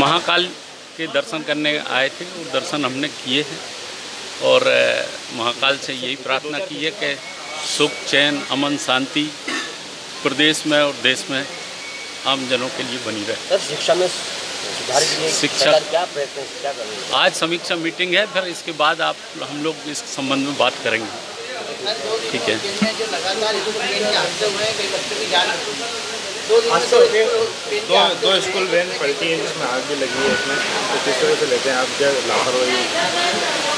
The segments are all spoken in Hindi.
महाकाल के दर्शन करने आए थे और दर्शन हमने किए हैं। और महाकाल से यही प्रार्थना की है कि सुख चैन अमन शांति प्रदेश में और देश में आम जनों के लिए बनी रहे। सर शिक्षा में सुधार शिक्षा- क्या प्रयत्न क्या कर आज समीक्षा मीटिंग है फिर इसके बाद आप हम लोग इस संबंध में बात करेंगे। ठीक है। जो लगातार स्टूडेंट के हादसे हुए हैं कई बच्चों की जान दो दिन आज में तो दो दो स्कूल वैन पलटी है जिसमें आग भी लगी है इसमें तो किस तरह से लेते हैं आप? क्या लापरवाही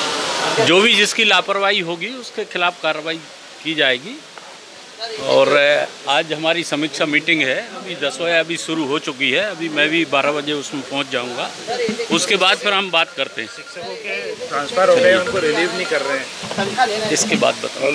जो भी जिसकी लापरवाही होगी उसके खिलाफ कार्रवाई की जाएगी। और आज हमारी समीक्षा मीटिंग है। अभी दस बजे अभी शुरू हो चुकी है। अभी मैं भी बारह बजे उसमें पहुँच जाऊँगा। उसके बाद फिर हम बात करते हैं। शिक्षकों के ट्रांसफ़र हो गए उनको रिलीव नहीं कर रहे हैं। इसके बाद बताओ